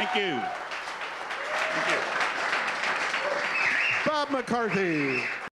Thank you. Thank you. Bob McCarthy.